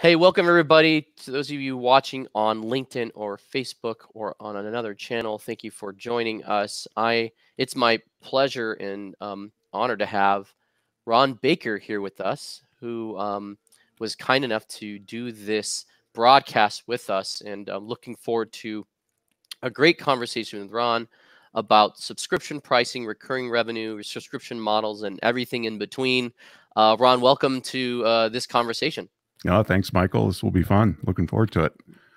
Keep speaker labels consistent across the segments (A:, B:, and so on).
A: Hey, welcome everybody to those of you watching on LinkedIn or Facebook or on another channel. Thank you for joining us. I it's my pleasure and um, honor to have Ron Baker here with us, who um, was kind enough to do this broadcast with us, and I'm looking forward to a great conversation with Ron about subscription pricing, recurring revenue, subscription models, and everything in between. Uh, Ron, welcome to uh, this conversation.
B: Oh, thanks, Michael. This will be fun. Looking forward to it.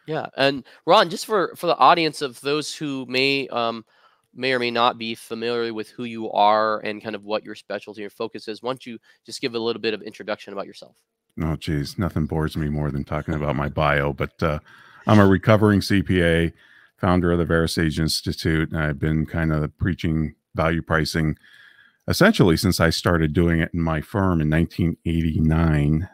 A: Yeah, and Ron, just for for the audience of those who may um, may or may not be familiar with who you are and kind of what your specialty or focus is, why don't you just give a little bit of introduction about yourself?
B: Oh, geez, nothing bores me more than talking about my bio. But uh, I'm a recovering CPA, founder of the VeraSage Institute, and I've been kind of preaching value pricing essentially since I started doing it in my firm in 1989.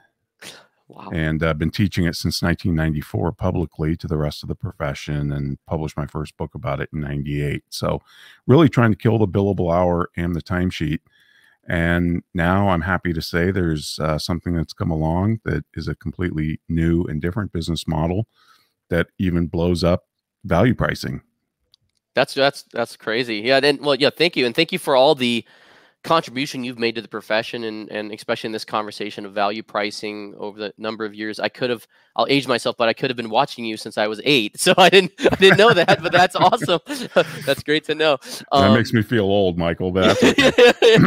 B: Wow. And I've uh, been teaching it since 1994 publicly to the rest of the profession and published my first book about it in 98. So, really trying to kill the billable hour and the timesheet. And now I'm happy to say there's uh, something that's come along that is a completely new and different business model that even blows up value pricing.
A: That's that's that's crazy. Yeah, and well, yeah, thank you, and thank you for all the contribution you've made to the profession and, and especially in this conversation of value pricing over the number of years i could have i'll age myself but i could have been watching you since i was eight. So i didn't i didn't know that but that's awesome. That's great to know.
B: Um, that makes me feel old michael but okay.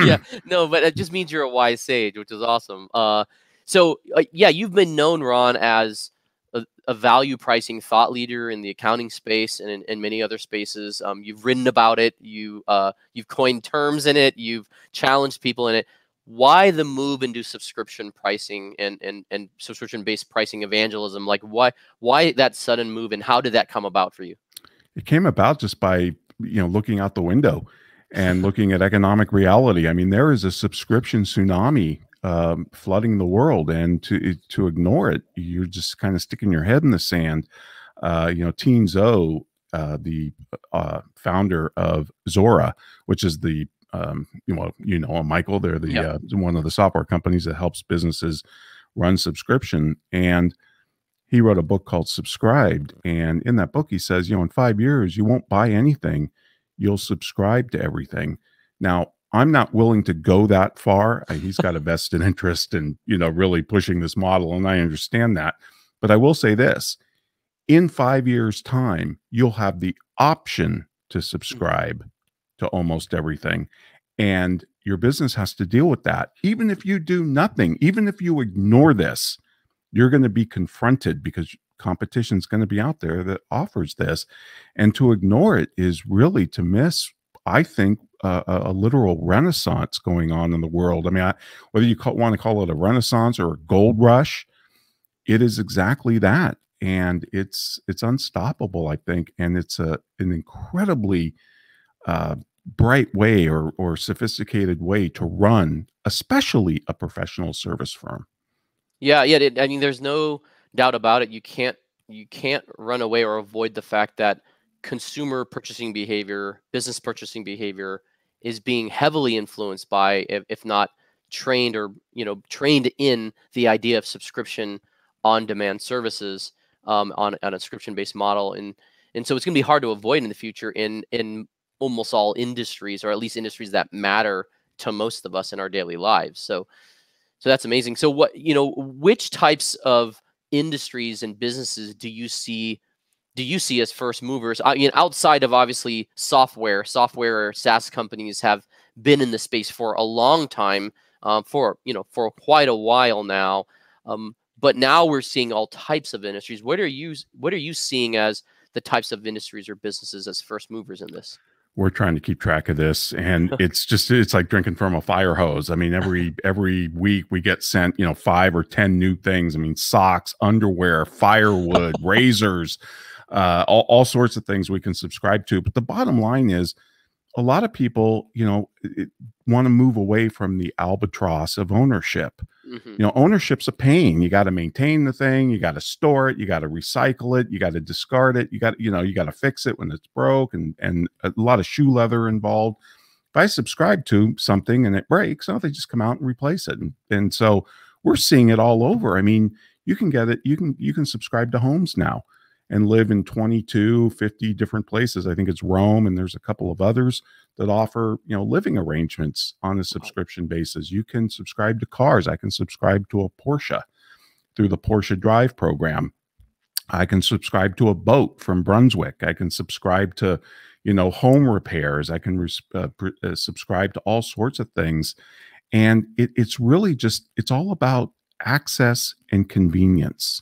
A: yeah. No but it just means you're a wise sage which is awesome. Uh, so uh, yeah you've been known ron as a, a, value pricing thought leader in the accounting space and in, in many other spaces. Um, you've written about it. You uh, you've coined terms in it. You've challenged people in it. Why the move into subscription pricing and and and subscription based pricing evangelism? Like why why that sudden move and how did that come about for you?
B: It came about just by you know looking out the window and looking at economic reality. I mean, there is a subscription tsunami um, flooding the world, and to to ignore it, you're just kind of sticking your head in the sand. Uh, you know, Tien Tzuo, uh, the uh, founder of Zuora, which is the um, you know you know Michael, they're the yep. Uh, one of the software companies that helps businesses run subscription, and he wrote a book called Subscribed, and in that book he says, you know, in five years you won't buy anything, you'll subscribe to everything. Now, I'm not willing to go that far. He's got a vested interest in, you know, really pushing this model, and I understand that. But I will say this: in five years' time, you'll have the option to subscribe to almost everything, and your business has to deal with that. Even if you do nothing, even if you ignore this, you're going to be confronted because competition is going to be out there that offers this, and to ignore it is really to miss I think, uh, a, literal renaissance going on in the world. I mean, I, whether you call, want to call it a renaissance or a gold rush, it is exactly that, and it's it's unstoppable. I think, and it's a an incredibly uh, bright way or or sophisticated way to run, especially a professional service firm.
A: Yeah, yeah. It, I mean, there's no doubt about it. You can't you can't run away or avoid the fact that consumer purchasing behavior, business purchasing behavior is being heavily influenced by, if, if not trained or you know trained in the idea of subscription on-demand services um, on, on a subscription-based model, and and so it's going to be hard to avoid in the future in in almost all industries, or at least industries that matter to most of us in our daily lives. So, so that's amazing. So, what you know, which types of industries and businesses do you see do you see as first movers? I mean, outside of obviously software, software or SaaS companies have been in the space for a long time, um, for you know, for quite a while now. Um, but now we're seeing all types of industries. What are you What are you seeing as the types of industries or businesses as first movers in this?
B: We're trying to keep track of this, and it's just it's like drinking from a fire hose. I mean, every every week we get sent you know five or ten new things. I mean, socks, underwear, firewood, razors uh, all, all sorts of things we can subscribe to. But the bottom line is, a lot of people, you know, want to move away from the albatross of ownership. Mm-hmm. You know, ownership's a pain. You got to maintain the thing, you got to store it, you got to recycle it, you got to discard it, you got, you know, you got to fix it when it's broke, and and a lot of shoe leather involved. If I subscribe to something and it breaks, oh, they just come out and replace it, and, and so we're seeing it all over. I mean, you can get it. You can you can subscribe to homes now and live in 22, 50 different places. I think it's Roam and there's a couple of others that offer, you know, living arrangements on a subscription basis. You can subscribe to cars. I can subscribe to a Porsche through the Porsche Drive program. I can subscribe to a boat from Brunswick. I can subscribe to, you know, home repairs. I can uh, uh, subscribe to all sorts of things. And it, it's really just, it's all about access and convenience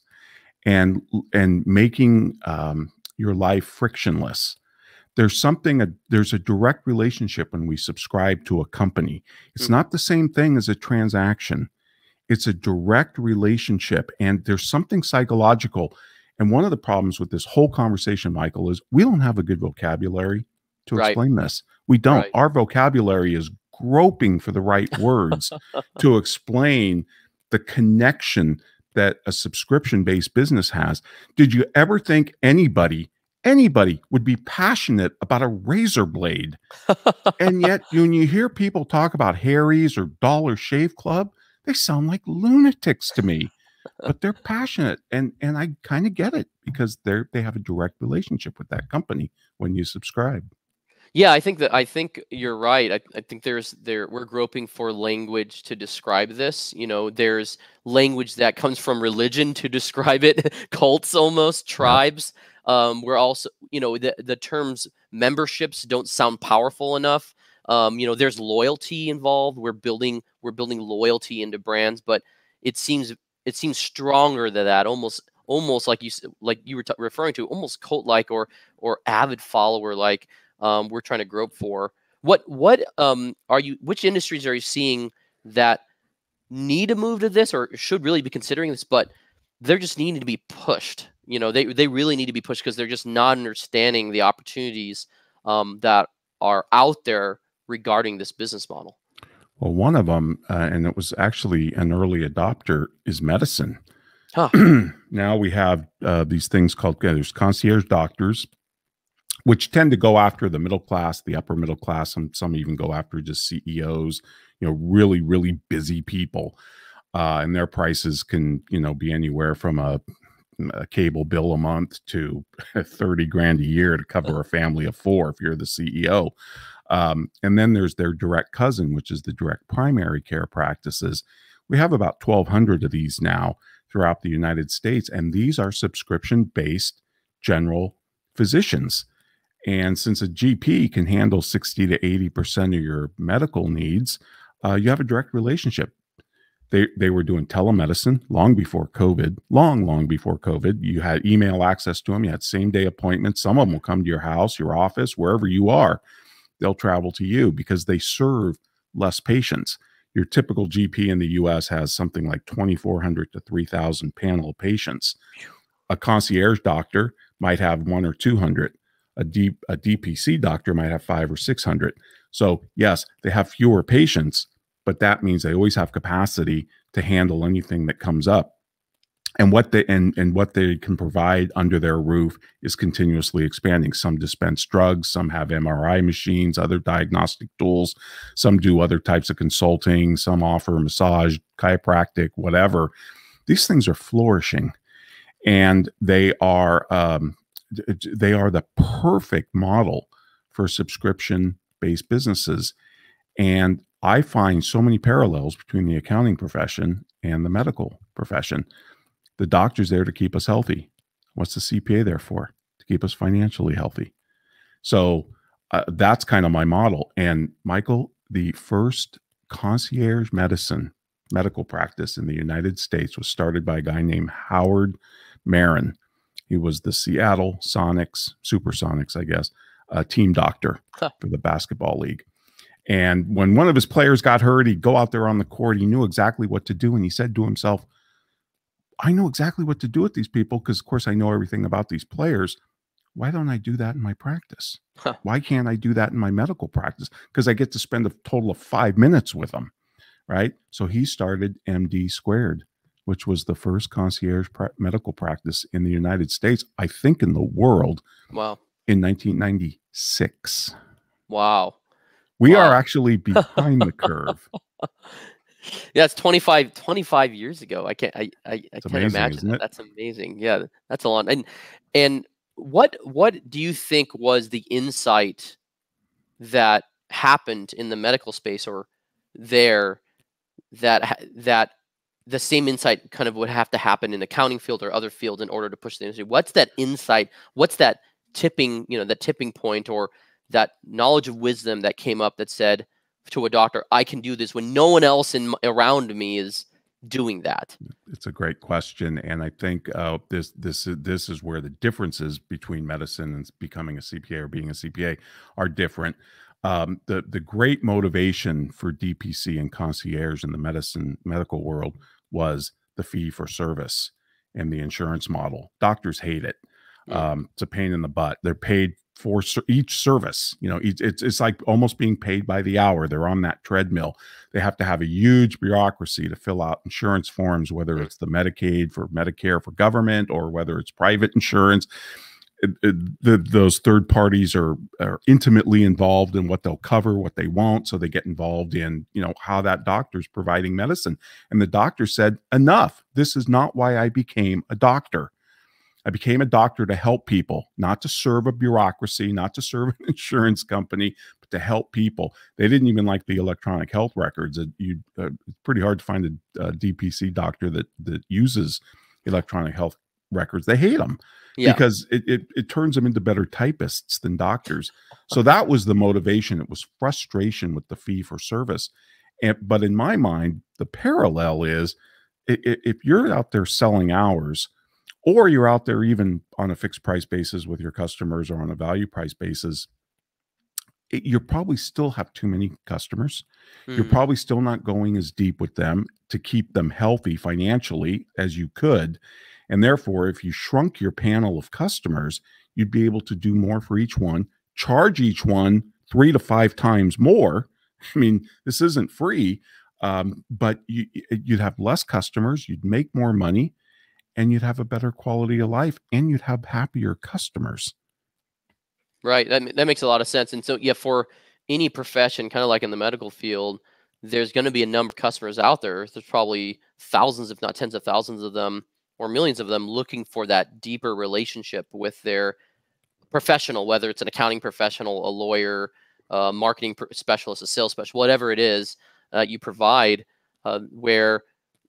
B: and and making um, your life frictionless there's something a, there's a direct relationship when we subscribe to a company it's mm-hmm. not the same thing as a transaction it's a direct relationship and there's something psychological and one of the problems with this whole conversation michael is we don't have a good vocabulary to right. explain this we don't right. our vocabulary is groping for the right words to explain the connection that a subscription based business has. Did you ever think anybody, anybody would be passionate about a razor blade? and yet, when you hear people talk about Harry's or Dollar Shave Club, they sound like lunatics to me. But they're passionate, and and I kind of get it because they're they have a direct relationship with that company when you subscribe.
A: Yeah, I think that I think you're right. I, I think there's there we're groping for language to describe this. You know, there's language that comes from religion to describe it, cults almost, tribes. Um, we're also, you know, the the terms memberships don't sound powerful enough. Um, you know, there's loyalty involved. We're building we're building loyalty into brands, but it seems it seems stronger than that. Almost almost like you like you were referring to, almost cult like or or avid follower like um, we're trying to grope for. What what um, are you? Which industries are you seeing that need to move to this, or should really be considering this, but they're just needing to be pushed? You know, they they really need to be pushed because they're just not understanding the opportunities um, that are out there regarding this business model.
B: Well, one of them, uh, and it was actually an early adopter, is medicine. Huh. now we have uh, these things called there's concierge doctors which tend to go after the middle class, the upper middle class. Some some even go after just CEOs, you know, really really busy people, uh, and their prices can you know be anywhere from a, a cable bill a month to thirty grand a year to cover a family of four if you're the CEO. Um, and then there's their direct cousin, which is the direct primary care practices. We have about 1,200 of these now throughout the United States, and these are subscription based general physicians. And since a GP can handle 60 to 80% of your medical needs, uh, you have a direct relationship. They, they were doing telemedicine long before COVID, long, long before COVID. You had email access to them, you had same day appointments. Some of them will come to your house, your office, wherever you are. They'll travel to you because they serve less patients. Your typical GP in the US has something like 2,400 to 3,000 panel patients. A concierge doctor might have one or 200 a, D, a DPC doctor might have five or 600. So, yes, they have fewer patients, but that means they always have capacity to handle anything that comes up. And what they and, and what they can provide under their roof is continuously expanding. Some dispense drugs, some have MRI machines, other diagnostic tools, some do other types of consulting, some offer massage, chiropractic, whatever. These things are flourishing, and they are um, they are the perfect model for subscription based businesses. And I find so many parallels between the accounting profession and the medical profession. The doctor's there to keep us healthy. What's the CPA there for? To keep us financially healthy. So uh, that's kind of my model. And Michael, the first concierge medicine medical practice in the United States was started by a guy named Howard Maron. He was the Seattle Sonics, Supersonics, I guess, uh, team doctor huh. for the basketball league. And when one of his players got hurt, he'd go out there on the court. He knew exactly what to do. And he said to himself, I know exactly what to do with these people because, of course, I know everything about these players. Why don't I do that in my practice? Huh. Why can't I do that in my medical practice? Because I get to spend a total of five minutes with them. Right. So he started MD squared which was the first concierge pra- medical practice in the United States, I think in the world.
A: Wow.
B: In 1996.
A: Wow.
B: We
A: wow.
B: are actually behind the curve.
A: yeah, it's 25, 25 years ago. I can't, I, I, I can't
B: amazing,
A: imagine that. That's amazing. Yeah, that's a lot. And, and what, what do you think was the insight that happened in the medical space or there that, that the same insight kind of would have to happen in the accounting field or other fields in order to push the industry? What's that insight? What's that tipping, you know, that tipping point or that knowledge of wisdom that came up that said to a doctor, I can do this when no one else in around me is doing that?
B: It's a great question, and I think uh, this this is this is where the differences between medicine and becoming a CPA or being a CPA are different. Um, the the great motivation for DPC and concierge in the medicine medical world was the fee for service and the insurance model. Doctors hate it. Um, it's a pain in the butt. They're paid for each service. You know, each, it's it's like almost being paid by the hour. They're on that treadmill. They have to have a huge bureaucracy to fill out insurance forms, whether
A: Mm.
B: it's the Medicaid for Medicare for government or whether it's private insurance. It- it- the, those third parties are, are intimately involved in what they'll cover, what they won't. So they get involved in, you know, how that doctor's providing medicine. And the doctor said, enough. This is not why I became a doctor. I became a doctor to help people, not to serve a bureaucracy, not to serve an insurance company, but to help people. They didn't even like the electronic health records. It, you, uh, it's pretty hard to find a, a DPC doctor that that uses electronic health records. They hate them
A: Yeah.
B: because it, it it turns them into better typists than doctors. So that was the motivation. It was frustration with the fee for service. And but in my mind, the parallel is if you're out there selling hours, or you're out there even on a fixed price basis with your customers or on a value price basis, you probably still have too many customers. You're
A: Mhm.
B: probably still not going as deep with them to keep them healthy financially as you could. And therefore, if you shrunk your panel of customers, you'd be able to do more for each one, charge each one three to five times more. I mean, this isn't free, um, but you, you'd have less customers, you'd make more money, and you'd have a better quality of life, and you'd have happier customers.
A: Right. That, that makes a lot of sense. And so, yeah, for any profession, kind of like in the medical field, there's going to be a number of customers out there. There's probably thousands, if not tens of thousands of them or millions of them looking for that deeper relationship with their professional, whether it's an accounting professional, a lawyer, a marketing specialist, a sales specialist, whatever it is uh, you provide, uh, where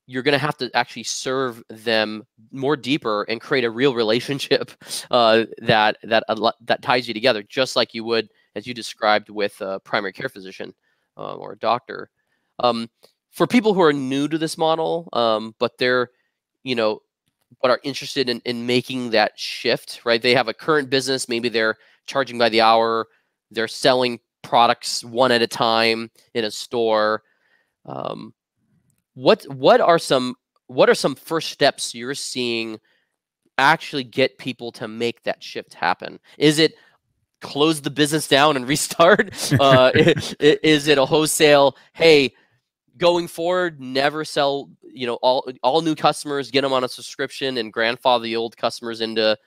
A: you're going to have to actually serve them more deeper and create a real relationship uh, that that that ties you together, just like you would as you described with a primary care physician uh, or a doctor. Um, for people who are new to this model, um, but they're you know but are interested in, in making that shift, right? They have a current business, maybe they're charging by the hour, they're selling products one at a time in a store. Um, what what are some what are some first steps you're seeing actually get people to make that shift happen? Is it close the business down and restart? uh, i- i- is it a wholesale? Hey, going forward, never sell. You know, all all new customers get them on a subscription and grandfather the old customers into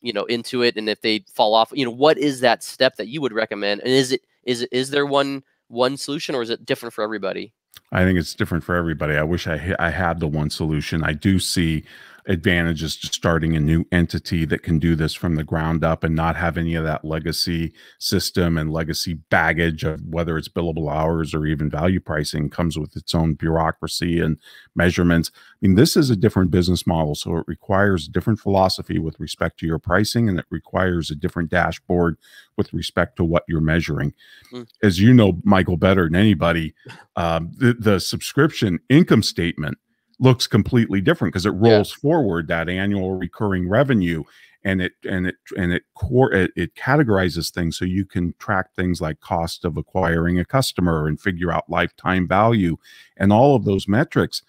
A: you know into it. And if they fall off, you know, what is that step that you would recommend? And is it is it is there one one solution or is it different for everybody?
B: I think it's different for everybody. I wish I I had the one solution. I do see advantages to starting a new entity that can do this from the ground up and not have any of that legacy system and legacy baggage of whether it's billable hours or even value pricing comes with its own bureaucracy and measurements. I mean, this is a different business model, so it requires a different philosophy with respect to your pricing and it requires a different dashboard with respect to what you're measuring.
A: Mm.
B: As you know, Michael, better than anybody, um, the, the subscription income statement looks completely different because it rolls forward that annual recurring revenue and it and it and it core it, it categorizes things so you can track things like cost of acquiring a customer and figure out lifetime value and all of those metrics.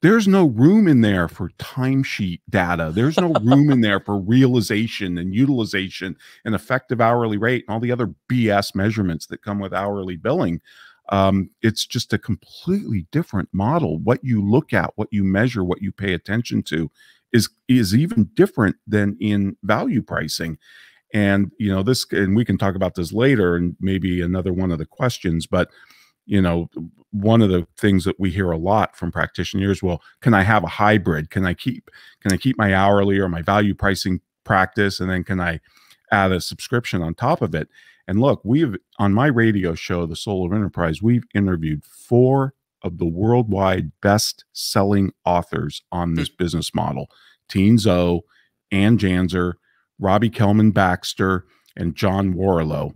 B: There's no room in there for timesheet data. There's no room in there for realization and utilization and effective hourly rate and all the other bs measurements that come with hourly billing um, it's just a completely different model. What you look at, what you measure, what you pay attention to is is even different than in value pricing. And you know this, and we can talk about this later, and maybe another one of the questions. But you know, one of the things that we hear a lot from practitioners, well, can I have a hybrid? Can I keep can I keep my hourly or my value pricing practice and then can I add a subscription on top of it? And look, we've on my radio show, The Soul of Enterprise, we've interviewed four of the worldwide best selling authors on hmm. this business model. Tien Tzuo, Anne Janzer, Robbie Kellman Baxter, and John Warrillow.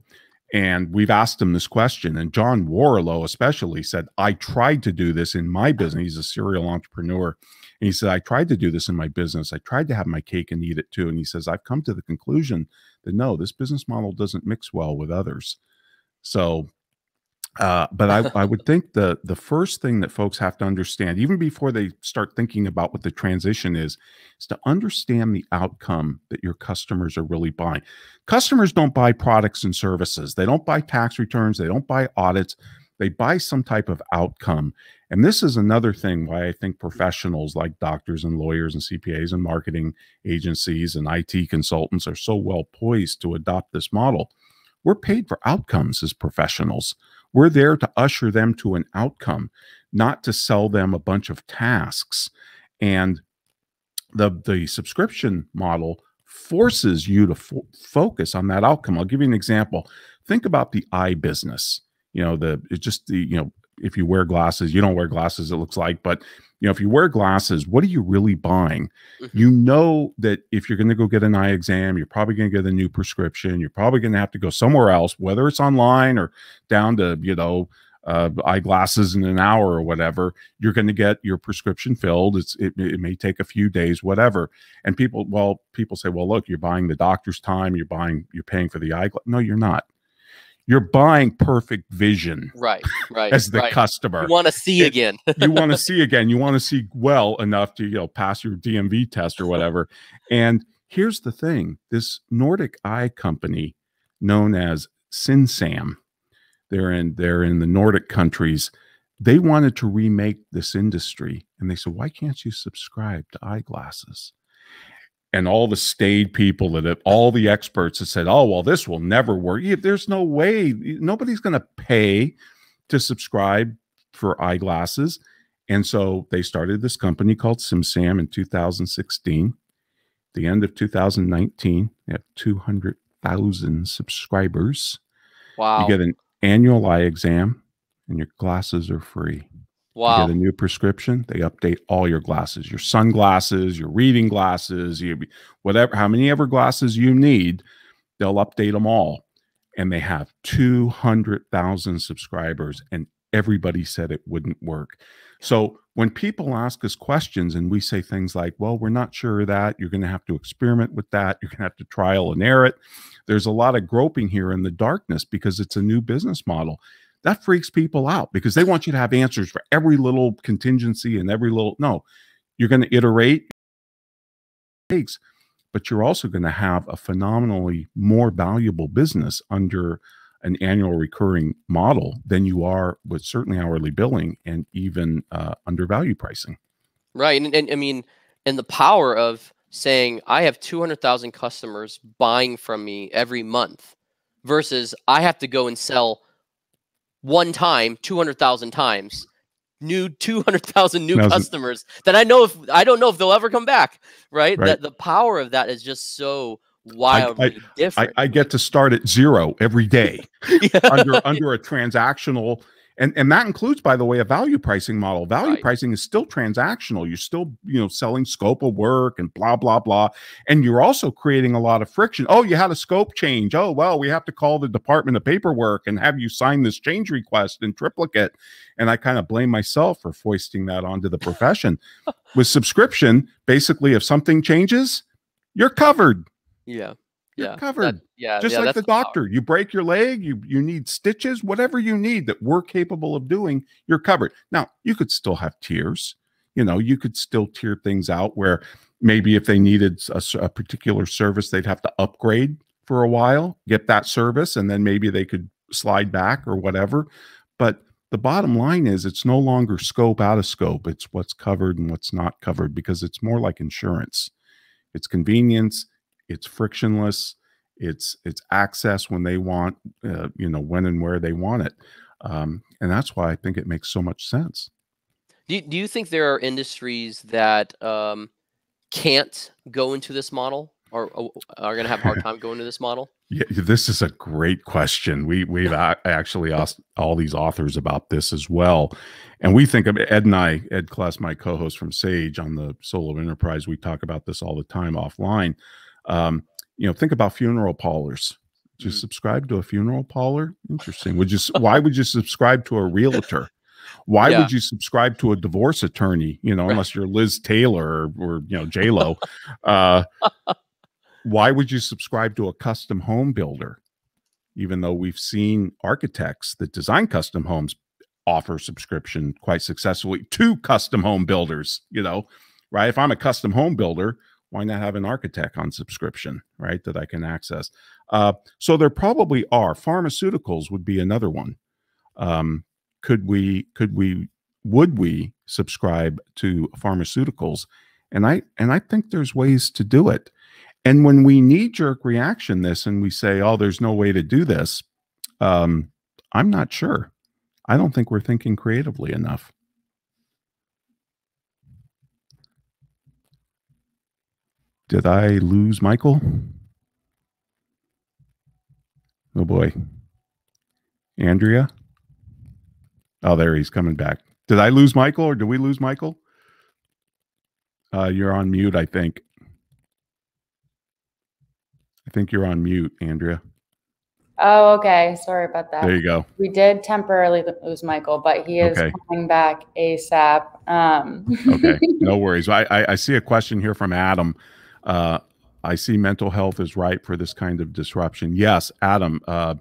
B: And we've asked him this question. And John Warrillow, especially, said, I tried to do this in my business. He's a serial entrepreneur. And he said, I tried to do this in my business. I tried to have my cake and eat it too. And he says, I've come to the conclusion that no, this business model doesn't mix well with others. So uh, but I, I would think the the first thing that folks have to understand, even before they start thinking about what the transition is, is to understand the outcome that your customers are really buying. Customers don't buy products and services. They don't buy tax returns. They don't buy audits. They buy some type of outcome. And this is another thing why I think professionals like doctors and lawyers and CPAs and marketing agencies and IT consultants are so well poised to adopt this model. We're paid for outcomes as professionals. We're there to usher them to an outcome, not to sell them a bunch of tasks. And the the subscription model forces you to fo focus on that outcome. I'll give you an example. Think about the eye business. You know, the it's just the you know if you wear glasses, you don't wear glasses. It looks like, but you know, if you wear glasses, what are you really buying? Mm-hmm. You know that if you're going to go get an eye exam, you're probably going to get a new prescription. You're probably going to have to go somewhere else, whether it's online or down to, you know, uh, eyeglasses in an hour or whatever. You're going to get your prescription filled. It's it, it may take a few days, whatever. And people, well, people say, well, look, you're buying the doctor's time. You're buying, you're paying for the eye. No, you're not you're buying perfect vision
A: right right
B: as the
A: right.
B: customer.
A: You want to see it, again.
B: you want to see again. You want to see well enough to you know pass your dmv test or whatever. And here's the thing. This nordic eye company known as synsam they're in they're in the nordic countries they wanted to remake this industry and they said why can't you subscribe to eyeglasses and all the staid people that have, all the experts that said, "Oh, well, this will never work." There's no way. Nobody's going to pay to subscribe for eyeglasses, and so they started this company called Synsam in 2016. The end of 2019, they have 200,000 subscribers.
A: Wow!
B: You get an annual eye exam, and your glasses are free.
A: Wow.
B: You get a new prescription, they update all your glasses, your sunglasses, your reading glasses, you whatever, how many ever glasses you need, they'll update them all. And they have 200,000 subscribers, and everybody said it wouldn't work. So when people ask us questions and we say things like, well, we're not sure of that, you're going to have to experiment with that, you're going to have to trial and error it. There's a lot of groping here in the darkness because it's a new business model that freaks people out because they want you to have answers for every little contingency and every little no you're going to iterate. Takes but you're also going to have a phenomenally more valuable business under an annual recurring model than you are with certainly hourly billing and even uh, under value pricing.
A: Right and, and i mean and the power of saying i have 200000 customers buying from me every month versus i have to go and sell one time 200,000 times new 200,000 new customers that I know if I don't know if they'll ever come back, right? right. That the power of that is just so wildly I, I, different.
B: I, I, get to start at zero every day yeah. under under a transactional and and that includes by the way a value pricing model. Value right. pricing is still transactional. You're still you know selling scope of work and blah blah blah. And you're also creating a lot of friction. Oh you had a scope change. Oh well we have to call the department of paperwork and have you sign this change request in triplicate. And i kind of blame myself for foisting that onto the profession. With subscription basically if something changes you're covered.
A: Yeah
B: you're
A: yeah,
B: covered.
A: That, yeah,
B: just
A: yeah,
B: like the doctor. Power. You break your leg, you you need stitches, whatever you need that we're capable of doing, you're covered. Now, you could still have tears. You know, you could still tear things out where maybe if they needed a, a particular service, they'd have to upgrade for a while, get that service, and then maybe they could slide back or whatever. But the bottom line is it's no longer scope out of scope. It's what's covered and what's not covered because it's more like insurance. It's convenience it's frictionless it's it's access when they want uh, you know when and where they want it Um, and that's why I think it makes so much sense.
A: Do you, do you think there are industries that um, can't go into this model or, or are going to have a hard time going to this model?
B: Yeah, this is a great question. We we've actually asked all these authors about this as well, and we think of Ed and I, Ed Kless, my co-host from Sage on the Soul of Enterprise. We talk about this all the time offline. Um, you know, think about funeral parlors. Would you mm. subscribe to a funeral parlor? Interesting. Would you? why would you subscribe to a realtor? Why yeah. would you subscribe to a divorce attorney? You know, right. unless you're Liz Taylor or, or you know J Lo. uh, why would you subscribe to a custom home builder? Even though we've seen architects that design custom homes offer subscription quite successfully to custom home builders, you know, right? If I'm a custom home builder, why not have an architect on subscription, right? That I can access. Uh, so there probably are. Pharmaceuticals would be another one. Um, could we? Could we? Would we subscribe to pharmaceuticals? And I and I think there's ways to do it. And when we knee jerk reaction this and we say, oh, there's no way to do this, um, I'm not sure. I don't think we're thinking creatively enough. Did I lose Michael? Oh boy. Andrea? Oh, there he's coming back. Did I lose Michael or did we lose Michael? Uh, you're on mute, I think. I think you're on mute, Andrea.
C: Oh, okay. Sorry about that.
B: There you go.
C: We did temporarily lose Michael, but he is okay. coming back ASAP. Um.
B: okay, no worries. I, I, I see a question here from Adam. Uh, I see mental health is ripe for this kind of disruption. Yes, Adam, uh,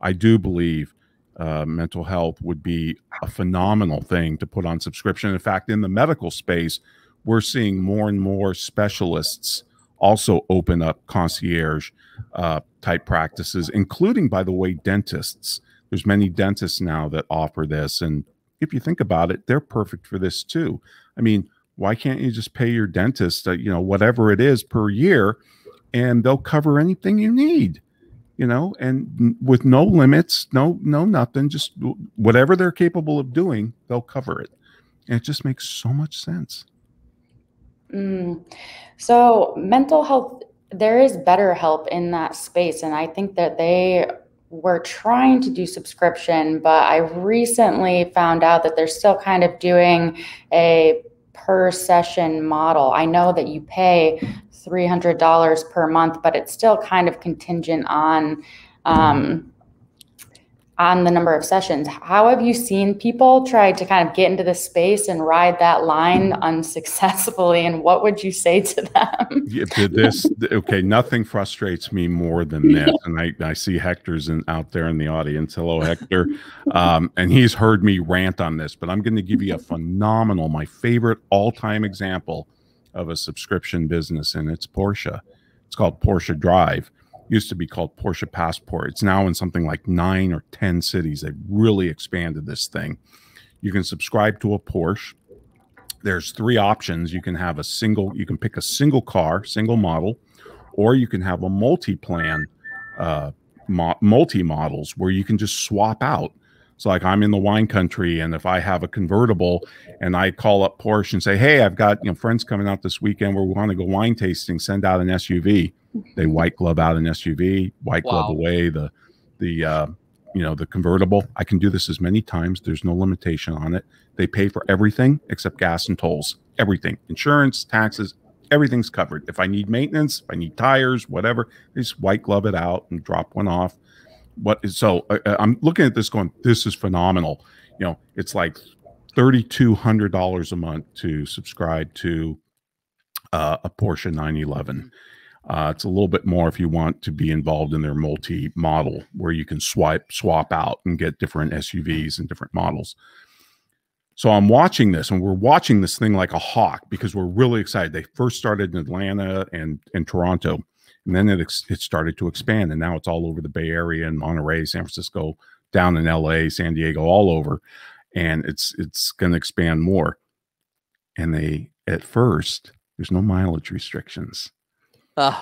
B: I do believe uh, mental health would be a phenomenal thing to put on subscription. In fact, in the medical space, we're seeing more and more specialists also open up concierge uh, type practices, including, by the way, dentists. There's many dentists now that offer this, and if you think about it, they're perfect for this too. I mean, why can't you just pay your dentist, uh, you know, whatever it is per year, and they'll cover anything you need, you know, and with no limits, no, no, nothing, just whatever they're capable of doing, they'll cover it, and it just makes so much sense.
C: Mm. So, mental health, there is BetterHelp in that space. And I think that they were trying to do subscription, but I recently found out that they're still kind of doing a per session model. I know that you pay $300 per month, but it's still kind of contingent on um, on the number of sessions. How have you seen people try to kind of get into the space and ride that line unsuccessfully? And what would you say to them?
B: yeah, this okay. Nothing frustrates me more than this. And I, I see Hector's in, out there in the audience. Hello, Hector. Um, and he's heard me rant on this, but I'm going to give you a phenomenal, my favorite all-time example of a subscription business, and it's Porsche. It's called Porsche Drive used to be called Porsche Passport. It's now in something like nine or 10 cities. They've really expanded this thing. You can subscribe to a Porsche. There's three options. You can have a single, you can pick a single car, single model, or you can have a multi plan, uh, mo- multi models where you can just swap out. So, like I'm in the wine country, and if I have a convertible and I call up Porsche and say, Hey, I've got you know friends coming out this weekend where we want to go wine tasting, send out an SUV they white glove out an SUV, white wow. glove away the the uh, you know the convertible. I can do this as many times. There's no limitation on it. They pay for everything except gas and tolls. Everything, insurance, taxes, everything's covered. If I need maintenance, if I need tires, whatever, they just white glove it out and drop one off. What is so? Uh, uh I'm looking at this going. This is phenomenal. You know, it's like thirty two hundred dollars a month to subscribe to uh, a Porsche 911. Uh, it's a little bit more if you want to be involved in their multi model where you can swipe, swap out and get different SUVs and different models. So I'm watching this and we're watching this thing like a hawk because we're really excited. They first started in Atlanta and, and Toronto, and then it, it started to expand. And now it's all over the Bay Area and Monterey, San Francisco, down in LA, San Diego, all over. And it's it's going to expand more. And they at first, there's no mileage restrictions.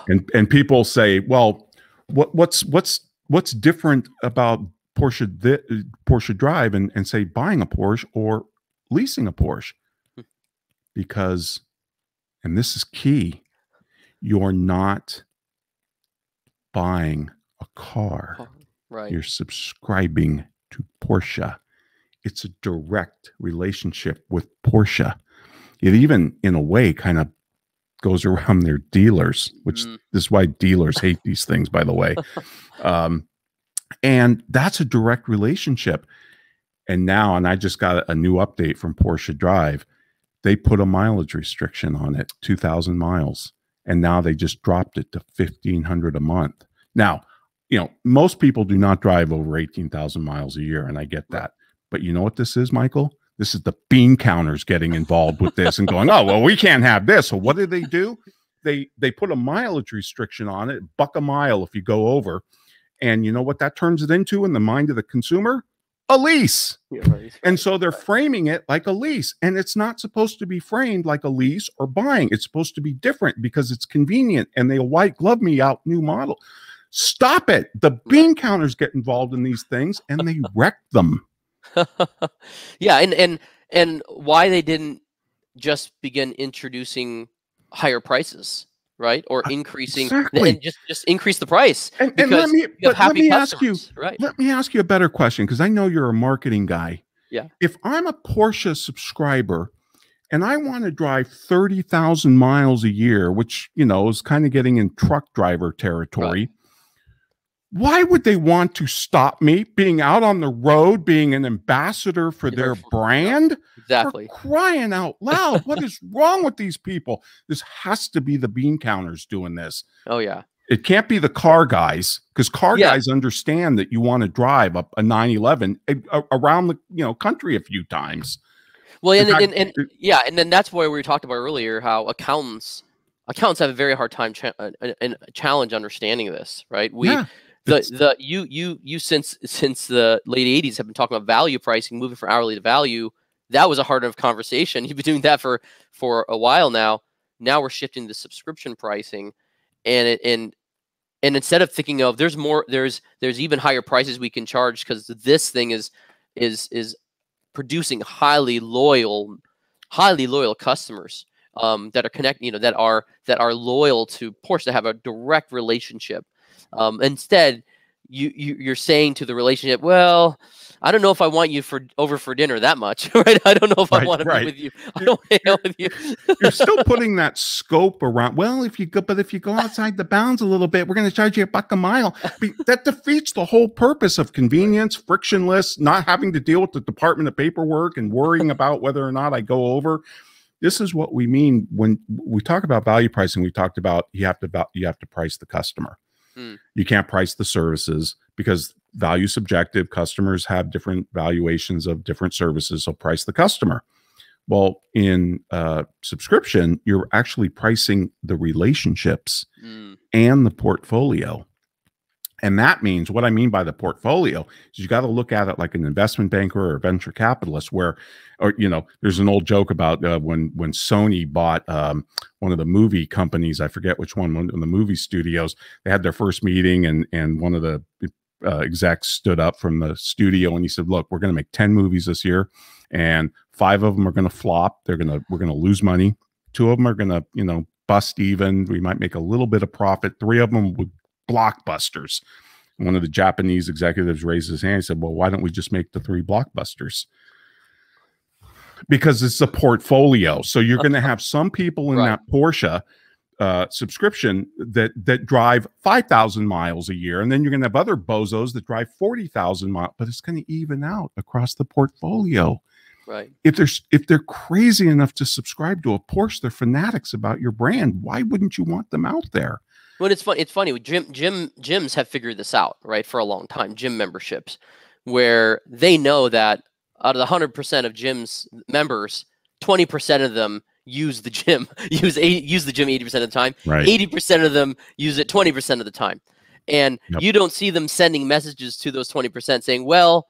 B: And and people say, well, what what's what's what's different about Porsche Porsche Drive and, and say buying a Porsche or leasing a Porsche.
A: Hmm.
B: Because, and this is key, you're not buying a car.
A: Oh, Right.
B: You're subscribing to Porsche. It's a direct relationship with Porsche. It even, in a way, kind of goes around their dealers, which
A: Mm.
B: is why dealers hate these things, by the way. Um, and that's a direct relationship. And now, and I just got a new update from Porsche Drive. They put a mileage restriction on it, 2,000 miles. And now they just dropped it to 1,500 a month. Now, you know, most people do not drive over 18,000 miles a year, and I get that. But you know what this is, Michael? This is the bean counters getting involved with this and going, oh, well, we can't have this. So what do they do? They they put a mileage restriction on it, buck a mile if you go over. And you know what that turns it into in the mind of the consumer? A lease.
A: Yeah, right.
B: And so they're framing it like a lease. And it's not supposed to be framed like a lease or buying. It's supposed to be different because it's convenient and they white glove me out new model. Stop it. The bean counters get involved in these things and they wreck them.
A: yeah, and and and why they didn't just begin introducing higher prices, right? Or uh, increasing
B: exactly.
A: and just just increase the price.
B: And, and let me but let me ask you
A: right?
B: let me ask you a better question because I know you're a marketing guy.
A: Yeah.
B: If I'm a Porsche subscriber and I want to drive 30,000 miles a year, which, you know, is kind of getting in truck driver territory, why would they want to stop me being out on the road, being an ambassador for their brand?
A: Exactly.
B: For crying out loud. what is wrong with these people? This has to be the bean counters doing this.
A: Oh yeah.
B: It can't be the car guys because car
A: Yeah.
B: guys understand that you want to drive up a 911 a- a- around the you know country a few times.
A: Well,
B: In
A: and, and, and yeah, and then that's why we talked about earlier how accountants accountants have a very hard time cha- uh, uh, and challenge understanding this, right? We
B: yeah,
A: the the you you you since since the late 80s have been talking about value pricing moving from hourly to value. That was a hard enough conversation. You've been doing that for for a while now. Now we're shifting to subscription pricing. And it and and instead of thinking of there's more there's there's even higher prices we can charge because this thing is is is producing highly loyal highly loyal customers um, that are connect you know that are that are loyal to Porsche that have a direct relationship um, instead, you, you you're saying to the relationship, well, I don't know if I want you for over for dinner that much, right? I don't know if I
B: Right,
A: want to be with you. I don't want to with you.
B: you're still putting that scope around. Well, if you go, but if you go outside the bounds a little bit, we're going to charge you a buck a mile. That defeats the whole purpose of convenience, frictionless, not having to deal with the Department of Paperwork and worrying about whether or not I go over. This is what we mean when we talk about value pricing. We talked about you have to you have to price the customer.
A: Hmm.
B: You can't price the services because value subjective. Customers have different valuations of different services. So price the customer. Well, in uh, subscription, you're actually pricing the relationships
A: Mm,
B: and the portfolio. And that means what I mean by the portfolio is you got to look at it like an investment banker or a venture capitalist, where, or you know, there's an old joke about uh, when when Sony bought um, one of the movie companies, I forget which one, one of the movie studios. They had their first meeting, and and one of the uh, execs stood up from the studio and he said, "Look, we're going to make ten movies this year, and five of them are going to flop. They're going to we're going to lose money. Two of them are going to you know bust even. We might make a little bit of profit. Three of them would blockbusters." One of the Japanese executives raised his hand. He said, "Well, why don't we just make the three blockbusters?" Because it's a portfolio. So you're going to have some people in
A: Right.
B: that Porsche uh, subscription that that drive five thousand miles a year, and then you're going to have other bozos that drive forty thousand miles. But it's going to even out across the portfolio.
A: right.
B: If they're if they're crazy enough to subscribe to a Porsche, they're fanatics about your brand. Why wouldn't you want them out there?
A: Well, it's fun. It's funny. Gym, gym, gyms have figured this out, right, for a long time. Gym memberships, where they know that out of the hundred percent of gyms members, twenty percent of them use the gym, use eight, use the gym eighty percent of the time.
B: Right.
A: Eighty percent of them use it twenty percent of the time, and
B: Yep.
A: you don't see them sending messages to those twenty percent saying, "Well,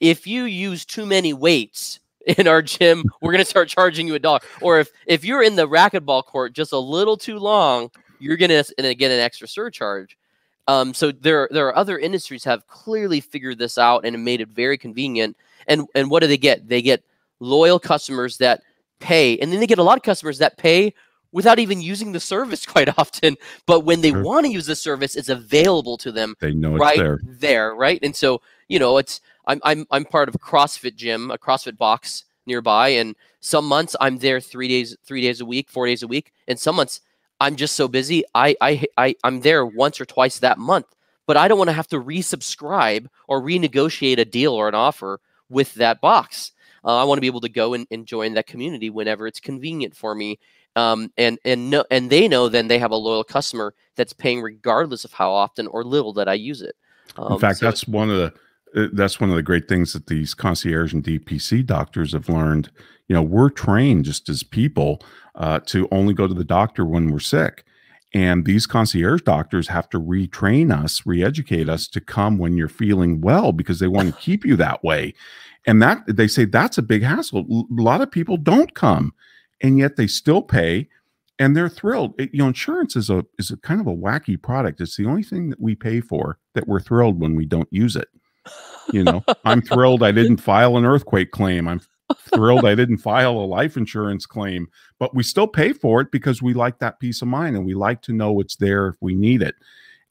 A: if you use too many weights." In our gym, we're gonna start charging you a dollar. Or if if you're in the racquetball court just a little too long, you're gonna get an extra surcharge. Um, so there there are other industries have clearly figured this out and made it very convenient. And and what do they get? They get loyal customers that pay, and then they get a lot of customers that pay without even using the service quite often. But when they
B: Sure.
A: want to use the service, it's available to them
B: They know it's
A: right
B: there.
A: there, right? And so, you know, it's I'm I'm I'm part of a CrossFit gym, a CrossFit box nearby, and some months I'm there three days three days a week, four days a week, and some months I'm just so busy I I I I'm there once or twice that month, but I don't want to have to resubscribe or renegotiate a deal or an offer with that box. Uh, I want to be able to go and, and join that community whenever it's convenient for me. Um, and and no, and they know then they have a loyal customer that's paying regardless of how often or little that I use it. Um,
B: In fact,
A: so-
B: that's one of the uh, that's one of the great things that these concierge and DPC doctors have learned. You know, we're trained just as people uh, to only go to the doctor when we're sick, and these concierge doctors have to retrain us, re-educate us to come when you're feeling well because they want to keep you that way. And that they say that's a big hassle. A lot of people don't come, and yet they still pay and they're thrilled. It- you know, insurance is a is a kind of a wacky product. It's the only thing that we pay for that we're thrilled when we don't use it. You know, I'm thrilled I didn't file an earthquake claim. I'm thrilled I didn't file a life insurance claim, but we still pay for it because we like that peace of mind and we like to know it's there if we need it.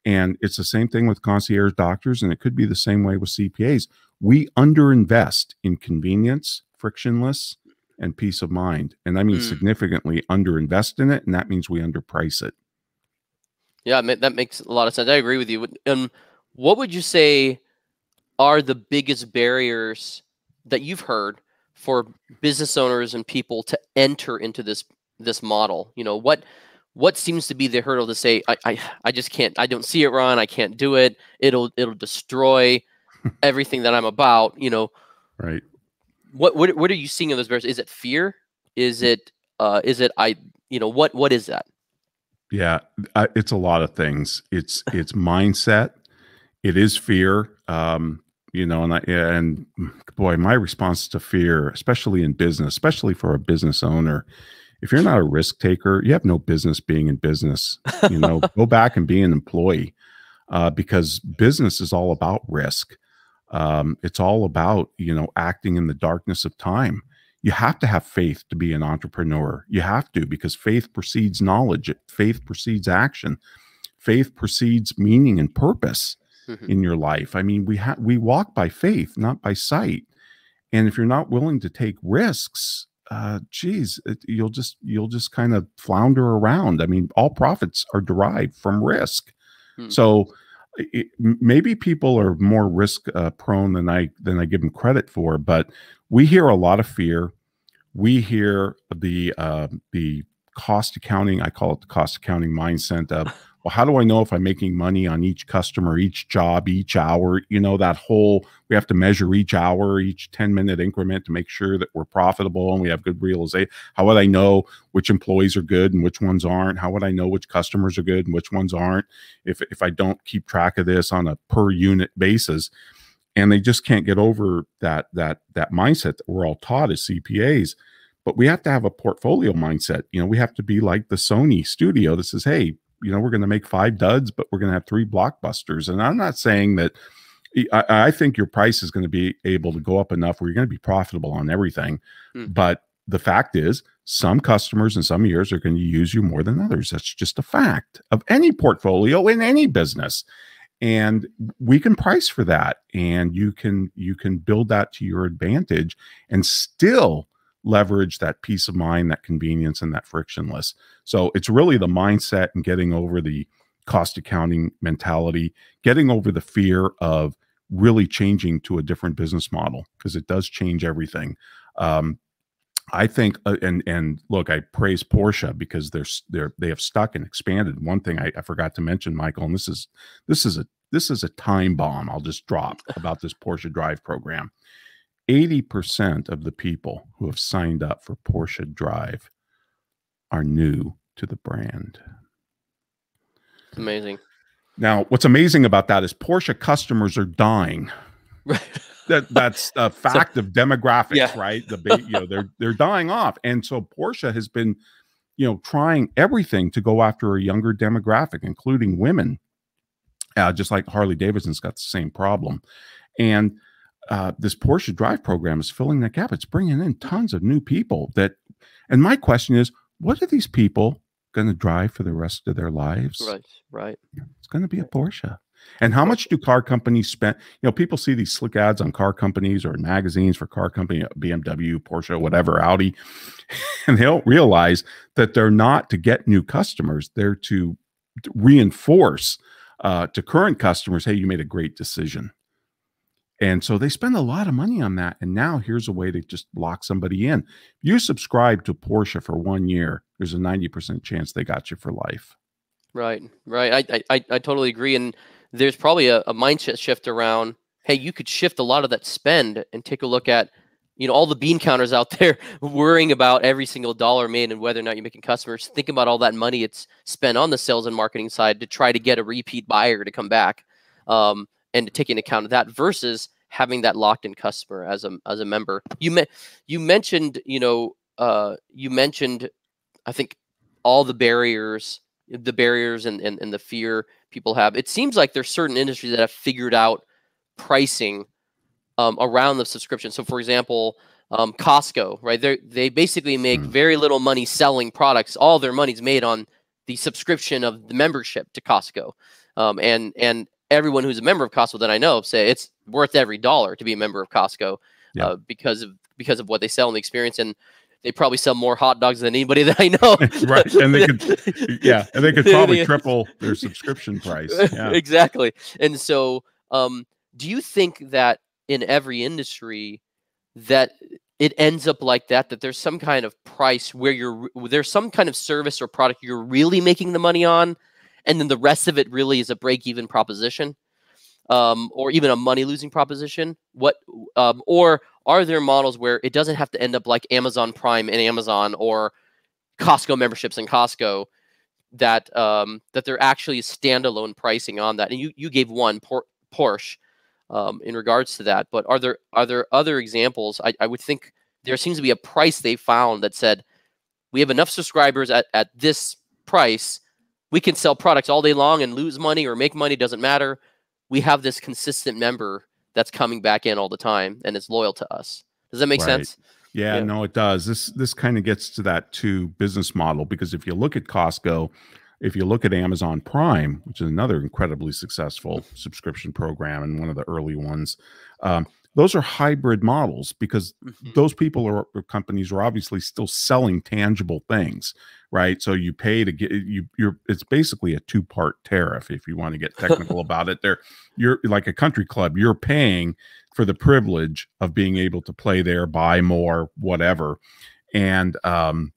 B: And it's the same thing with concierge doctors, and it could be the same way with CPAs. We underinvest in convenience, frictionless, and peace of mind. And I mean
A: Mm.
B: significantly underinvest in it, and that means we underprice it.
A: Yeah, that makes a lot of sense. I agree with you. Um, what would you say are the biggest barriers that you've heard for business owners and people to enter into this this model? You know, what what seems to be the hurdle to say I I, I just can't I don't see it, Ron. I can't do it. It'll it'll destroy everything that I'm about. You know,
B: Right.
A: what what what are you seeing in those barriers? Is it fear? Is it uh is it I you know what what is that?
B: Yeah, I, it's a lot of things. It's it's mindset. It is fear. Um, you know, and I and boy, my response to fear, especially in business, especially for a business owner, if you're not a risk taker, you have no business being in business. You know, go back and be an employee uh, because business is all about risk. Um, it's all about you know acting in the darkness of time. You have to have faith to be an entrepreneur. You have to because faith precedes knowledge. Faith precedes action. Faith precedes meaning and purpose
A: Mhm.
B: in your life. I mean, we have we walk by faith, not by sight. And if you're not willing to take risks, uh, geez, it, you'll just you'll just kind of flounder around. I mean, all profits are derived from risk.
A: Hmm.
B: So it, maybe people are more risk uh, prone than I than I give them credit for. But we hear a lot of fear. We hear the uh, the cost accounting. I call it the cost accounting mindset of well, how do I know if I'm making money on each customer, each job, each hour? You know, that whole we have to measure each hour, each 10 minute increment to make sure that we're profitable and we have good realization. How would I know which employees are good and which ones aren't? How would I know which customers are good and which ones aren't if, if I don't keep track of this on a per unit basis? And they just can't get over that that that mindset that we're all taught as CPAs. But we have to have a portfolio mindset. You know, we have to be like the Sony studio that says, hey, you know, we're going to make five duds, but we're going to have three blockbusters. And I'm not saying that I, I think your price is going to be able to go up enough where you're going to be profitable on everything.
A: Hmm.
B: But the fact is, some customers in some years are going to use you more than others. That's just a fact of any portfolio in any business. And we can price for that. And you can you can build that to your advantage and still leverage that peace of mind, that convenience, and that frictionless. So it's really the mindset and getting over the cost accounting mentality, getting over the fear of really changing to a different business model because it does change everything. Um, I think, uh, and and look, I praise Porsche because they're they're they have stuck and expanded. One thing I, I forgot to mention, Michael, and this is this is a this is a time bomb. I'll just drop about this Porsche Drive program. 80% of the people who have signed up for Porsche Drive are new to the brand.
A: It's amazing.
B: Now, what's amazing about that is Porsche customers are dying.
A: Right.
B: That that's a fact of demographics,
A: Yeah.
B: right? The you know they're they're dying off, and so Porsche has been, you know, trying everything to go after a younger demographic, including women. uh, just like Harley Davidson's got the same problem. And uh, this Porsche Drive program is filling that gap. It's bringing in tons of new people that, and my question is, what are these people going to drive for the rest of their lives?
A: Right, right.
B: It's going to be a Porsche. And how much do car companies spend? You know, people see these slick ads on car companies or magazines for car company, BMW, Porsche, whatever, Audi, and they don't realize that they're not to get new customers. They're to reinforce uh, to current customers, hey, you made a great decision. And so they spend a lot of money on that. And now here's a way to just lock somebody in. If you subscribe to Porsche for one year, there's a 90% chance they got you for life.
A: Right, right. I, I, I totally agree. And there's probably a, a mindset shift around, hey, you could shift a lot of that spend and take a look at, you know, all the bean counters out there worrying about every single dollar made and whether or not you're making customers. Think about all that money it's spent on the sales and marketing side to try to get a repeat buyer to come back. Um, and taking account of that versus having that locked in customer as a as a member. You me- you mentioned you know uh, you mentioned I think all the barriers the barriers and, and, and the fear people have. It seems like there's certain industries that have figured out pricing um, around the subscription. So for example, um, Costco, right? They they basically make mm. very little money selling products. All their money's made on the subscription of the membership to Costco, um, and and everyone who's a member of Costco that I know say it's worth every dollar to be a member of Costco yeah. uh, because of because of what they sell and the experience and they probably sell more hot dogs than anybody that I know.
B: right. And they could yeah, and they could probably triple their subscription price. Yeah.
A: exactly. And so um do you think that in every industry that it ends up like that that there's some kind of price where you're there's some kind of service or product you're really making the money on and then the rest of it really is a break even proposition um, or even a money losing proposition. What um, or are there models where it doesn't have to end up like amazon prime and amazon or costco memberships and costco that um, that they're actually standalone pricing on that? And you you gave one por- porsche um, in regards to that but are there are there other examples? I, I would think there seems to be a price they found that said we have enough subscribers at, at this price we can sell products all day long and lose money or make money doesn't matter. We have this consistent member that's coming back in all the time and is loyal to us. Does that make right. sense?
B: Yeah, yeah, no it does. This this kind of gets to that two business model because if you look at costco if you look at amazon prime which is another incredibly successful subscription program and one of the early ones um, those are hybrid models because mm-hmm. those people or companies are obviously still selling tangible things right? So you pay to get you you're it's basically a two part tariff if you want to get technical about it. There you're like a country club you're paying for the privilege of being able to play there buy more whatever. And um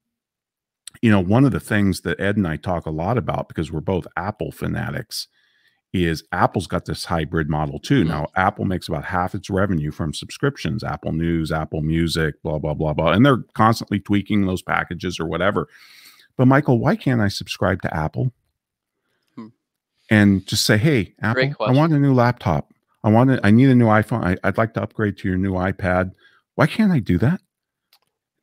B: you know one of the things that ed and i talk a lot about because we're both apple fanatics is Apple's got this hybrid model too. Mm-hmm. Now, Apple makes about half its revenue from subscriptions, Apple News, Apple Music, blah, blah, blah, blah. And they're constantly tweaking those packages or whatever. But, Michael, why can't I subscribe to Apple hmm. and just say, hey, Apple, I want a new laptop. I want to, I need a new iPhone. I, I'd like to upgrade to your new iPad. Why can't I do that?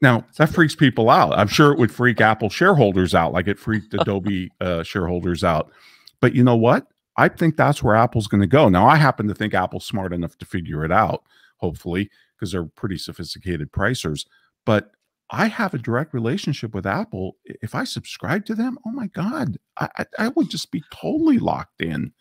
B: Now that freaks people out. I'm sure it would freak Apple shareholders out, like it freaked Adobe uh, shareholders out. But you know what? I think that's where Apple's going to go. Now, I happen to think Apple's smart enough to figure it out, hopefully, because they're pretty sophisticated pricers. But I have a direct relationship with Apple. If I subscribe to them, oh my God, I, I, would just be totally locked in.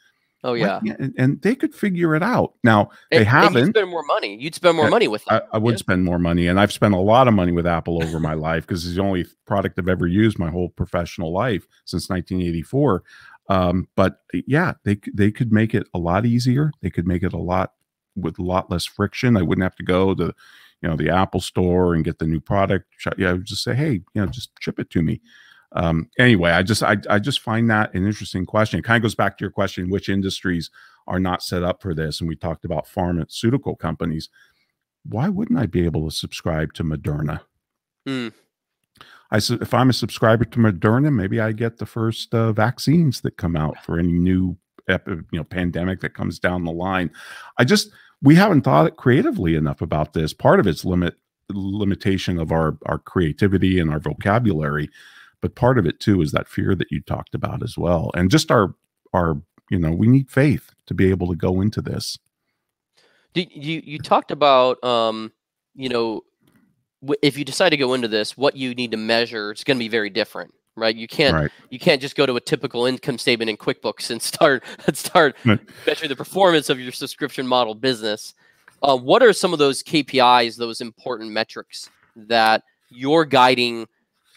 A: Oh yeah,
B: like, and, and, they could figure it out. Now they and, haven't.
A: And spend more money. You'd spend more money with them.
B: I, I would yeah. spend more money, and I've spent a lot of money with Apple over my life because it's the only product I've ever used my whole professional life since 1984. Um, but uh, yeah, they they could make it a lot easier. They could make it a lot with a lot less friction. I wouldn't have to go to you know the Apple store and get the new product. Yeah, I would just say, hey, you know, just ship it to me. Um, anyway, I just I, I just find that an interesting question. It kind of goes back to your question: which industries are not set up for this? And we talked about pharmaceutical companies. Why wouldn't I be able to subscribe to Moderna? Mm. I if I'm a subscriber to Moderna, maybe I get the first uh, vaccines that come out for any new epi, you know pandemic that comes down the line. I just we haven't thought creatively enough about this. Part of it's limit limitation of our our creativity and our vocabulary, but part of it too is that fear that you talked about as well, and just our our you know we need faith to be able to go into this
A: Did you you talked about um, you know if you decide to go into this, what you need to measure is going to be very different, right? You can't
B: right
A: you can't just go to a typical income statement in QuickBooks and start and start measuring the performance of your subscription model business. Uh, what are some of those KPIs, those important metrics that you're guiding,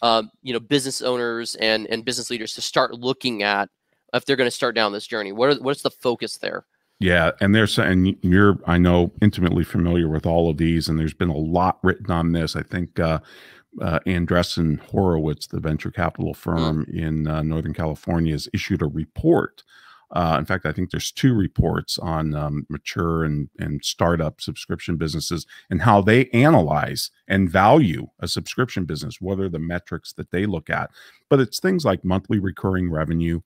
A: um, you know, business owners and and business leaders to start looking at if they're going to start down this journey? What are, what's the focus there?
B: Yeah, and there's and you're I know intimately familiar with all of these, and there's been a lot written on this. I think uh, uh, Andreessen Horowitz, the venture capital firm in uh, Northern California, has issued a report. Uh, in fact, I think there's two reports on um, mature and and startup subscription businesses and how they analyze and value a subscription business. What are the metrics that they look at? But it's things like monthly recurring revenue,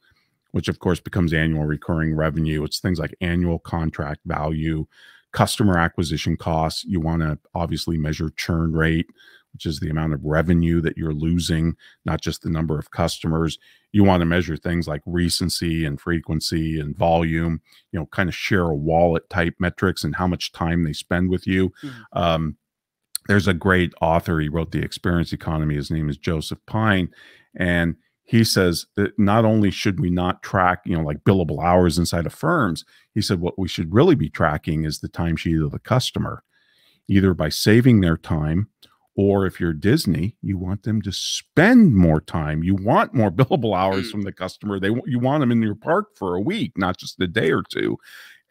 B: which of course becomes annual recurring revenue. It's things like annual contract value, customer acquisition costs. You want to obviously measure churn rate, which is the amount of revenue that you're losing, not just the number of customers. You want to measure things like recency and frequency and volume, you know, kind of share a wallet type metrics and how much time they spend with you.
A: Mhm.
B: Um, there's a great author. He wrote The Experience Economy. His name is Joseph Pine. And he says that not only should we not track, you know, like billable hours inside of firms, he said what we should really be tracking is the timesheet of the customer, either by saving their time or if you're Disney, you want them to spend more time. You want more billable hours
A: Mm.
B: from the customer. They you want them in your park for a week, not just a day or two.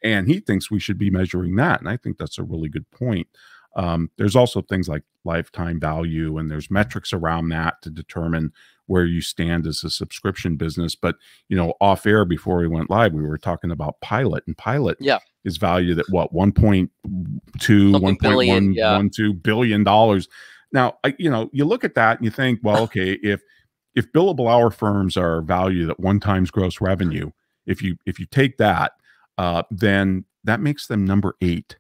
B: And he thinks we should be measuring that. And I think that's a really good point. Um, there's also things like lifetime value, and there's metrics around that to determine where you stand as a subscription business. But you know, off air before we went live, we were talking about Pilot, and Pilot
A: Yeah.
B: is valued at what 1.2,
A: Something billion,
B: 1.1,
A: yeah.
B: 1.2 billion dollars. Now, I, you know, you look at that and you think, well, okay, if if billable hour firms are valued at one times gross revenue, if you if you take that, uh, then that makes them number eight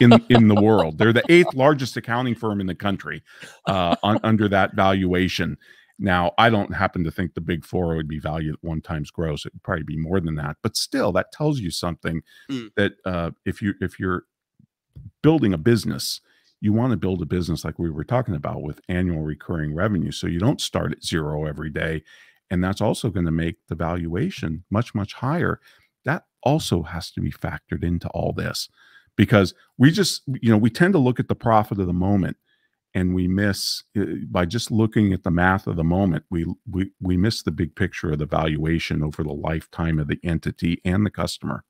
B: in in the world. They're the eighth largest accounting firm in the country uh, un, under that valuation. Now, I don't happen to think the big four would be valued at one times gross. It would probably be more than that, but still, that tells you something
A: Mm.
B: that uh, if you if you're building a business, you want to build a business like we were talking about with annual recurring revenue, so you don't start at zero every day, and that's also going to make the valuation much much higher. That also has to be factored into all this because we just you know we tend to look at the profit of the moment and we miss uh, by just looking at the math of the moment we we we miss the big picture of the valuation over the lifetime of the entity and the customer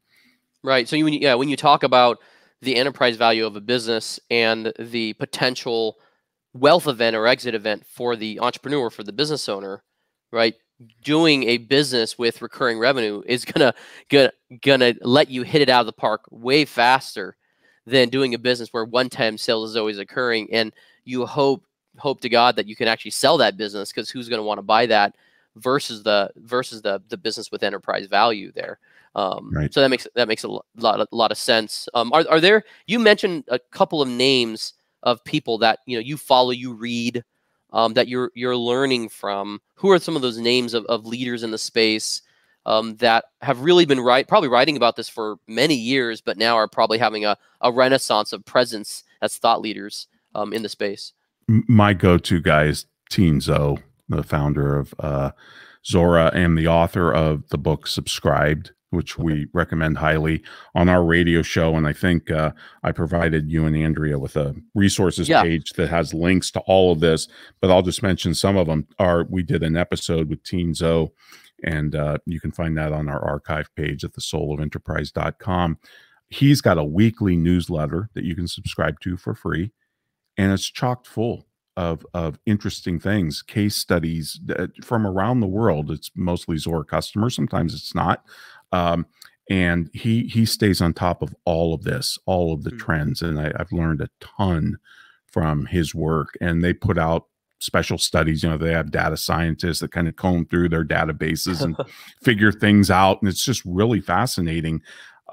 A: Right. So you, when you, yeah, when you talk about the enterprise value of a business and the potential wealth event or exit event for the entrepreneur, for the business owner, right? Doing a business with recurring revenue is gonna gonna gonna let you hit it out of the park way faster than doing a business where one-time sales is always occurring, and you hope hope to God that you can actually sell that business because who's going to want to buy that versus the versus the the business with enterprise value there. Um,
B: Right.
A: So that makes that makes a lot of, lot of sense. Um, are are there? You mentioned a couple of names of people that you know you follow, you read, um, that you're you're learning from. Who are some of those names of, of leaders in the space um, that have really been right, probably writing about this for many years, but now are probably having a, a renaissance of presence as thought leaders um, in the space.
B: My go-to guy is Tien Tzuo, the founder of uh, Zuora and the author of the book Subscribed, which we recommend highly on our radio show. And I think uh, I provided you and Andrea with a resources
A: Yeah.
B: page that has links to all of this. But I'll just mention some of them. Are we did an episode with Tien Tzuo, and uh, you can find that on our archive page at thesoulofenterprise.com. He's got a weekly newsletter that you can subscribe to for free and it's chocked full of of interesting things, case studies uh, from around the world. It's mostly Zuora customers. Sometimes it's not. Um, and he he stays on top of all of this, all of the
A: Mhm.
B: trends, and I, I've learned a ton from his work. And they put out special studies. You know, they have data scientists that kind of comb through their databases and figure things out, and it's just really fascinating.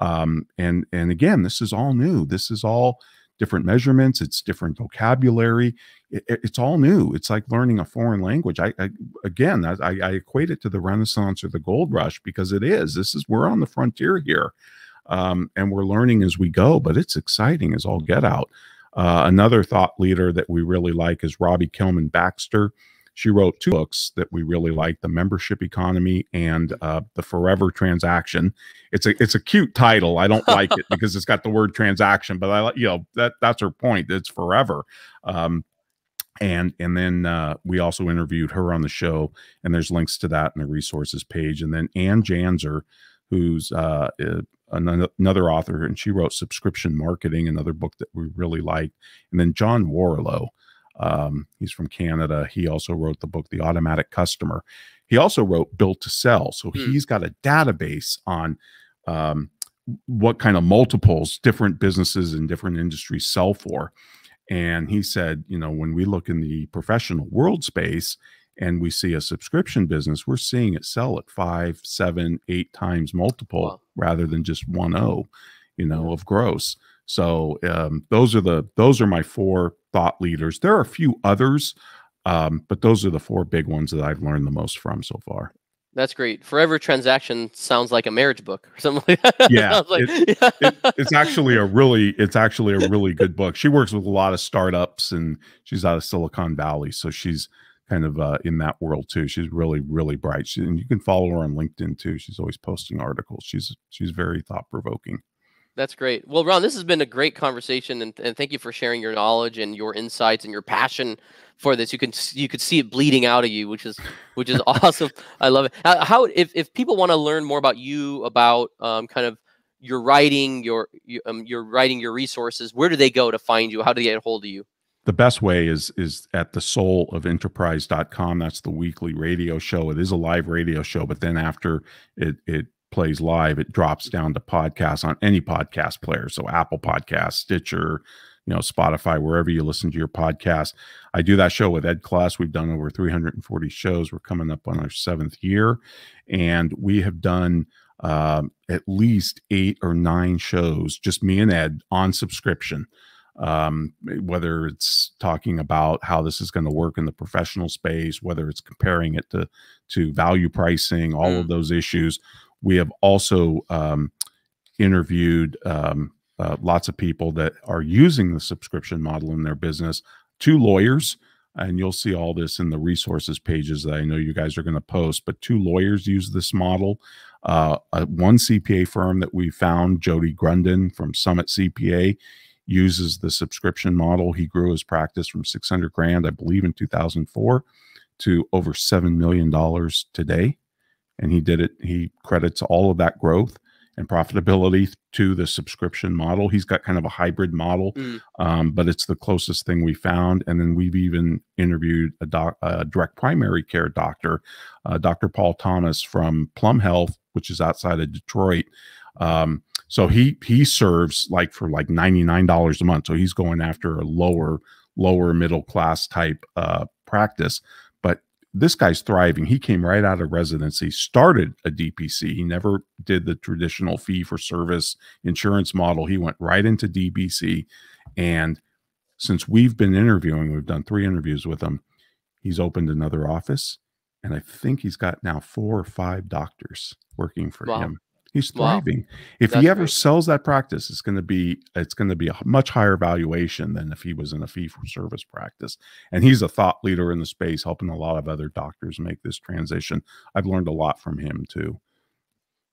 B: Um, and and again, this is all new. This is all different measurements, it's different vocabulary. It, it's all new. It's like learning a foreign language. I, I again, I, I, equate it to the Renaissance or the Gold Rush because it is. This is we're on the frontier here, um, and we're learning as we go. But it's exciting as all get out. Uh, another thought leader that we really like is Robbie Kellman Baxter. She wrote two books that we really like: "The Membership Economy" and uh, "The Forever Transaction." It's a it's a cute title. I don't like it because it's got the word transaction, but I like you know that that's her point. It's forever. Um, and and then uh, we also interviewed her on the show, and there's links to that in the resources page. And then Anne Janzer, who's uh, another author, and she wrote Subscription Marketing, another book that we really liked. And then John Warrillow, um, he's from Canada. He also wrote the book, The Automatic Customer. He also wrote Built to Sell. So mm. he's got a database on um, what kind of multiples different businesses in different industries sell for. And he said, you know, when we look in the professional world space and we see a subscription business, we're seeing it sell at five, seven, eight times multiple wow. rather than just one O, you know, of gross. So um, those are the those are my four thought leaders. There are a few others, um, but those are the four big ones that I've learned the most from so far.
A: That's great. Forever Transaction sounds like a marriage book or something like that.
B: Yeah, like, it, yeah. It, it's actually a really it's actually a really good book. She works with a lot of startups and she's out of Silicon Valley, so she's kind of uh, in that world too. She's really really bright, she, and you can follow her on LinkedIn too. She's always posting articles. She's she's very thought provoking.
A: That's great. Well, Ron, this has been a great conversation, and, and thank you for sharing your knowledge and your insights and your passion for this. You can you could see it bleeding out of you, which is which is awesome. I love it. How if if people want to learn more about you, about um, kind of your writing, your um, your writing, your resources, where do they go to find you? How do they get a hold of you?
B: The best way is is at the soul of enterprise.com. That's the weekly radio show. It is a live radio show, but then after it it plays live, it drops down to podcasts on any podcast player. So Apple Podcast, Stitcher, you know, Spotify, wherever you listen to your podcast. I do that show with Ed Kless. We've done over 340 shows. We're coming up on our seventh year, and we have done um, at least eight or nine shows, just me and Ed on subscription. Um, whether it's talking about how this is going to work in the professional space, whether it's comparing it to to value pricing, all mm. of those issues we have also um, interviewed um, uh, lots of people that are using the subscription model in their business, two lawyers, and you'll see all this in the resources pages that I know you guys are going to post. But two lawyers use this model. Uh, uh, one CPA firm that we found, Jody Grunden from Summit CPA, uses the subscription model. He grew his practice from 600 grand, I believe, in 2004 to over $7 million today and he did it. He credits all of that growth and profitability to the subscription model. He's got kind of a hybrid model, mm. um, but it's the closest thing we found. And then we've even interviewed a, doc, a direct primary care doctor, uh, Dr. Paul Thomas from Plum Health, which is outside of Detroit. Um, so he he serves like for like ninety nine dollars a month. So he's going after a lower lower middle class type uh, practice, But this guy's thriving. He came right out of residency, started a DPC. He never did the traditional fee for service insurance model. He went right into DPC. And since we've been interviewing, we've done three interviews with him, he's opened another office. And I think he's got now four or five doctors working for wow. him. He's thriving. Wow. If That's he ever great. sells that practice, it's going to be it's going to be a much higher valuation than if he was in a fee for service practice. And he's a thought leader in the space, helping a lot of other doctors make this transition. I've learned a lot from him too.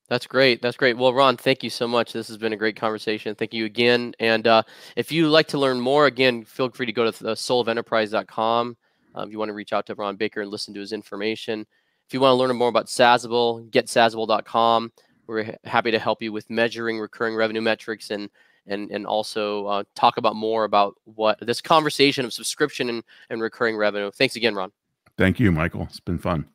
A: That's great. That's great. Well, Ron, thank you so much. This has been a great conversation. Thank you again. And uh, if you like to learn more, again, feel free to go to the soulofenterprise.com. Um, if you want to reach out to Ron Baker and listen to his information. If you want to learn more about Saasable, getsaasable.com. We're happy to help you with measuring recurring revenue metrics and and and also uh, talk about more about what this conversation of subscription and, and recurring revenue. Thanks again, Ron.
B: Thank you, Michael. It's been fun.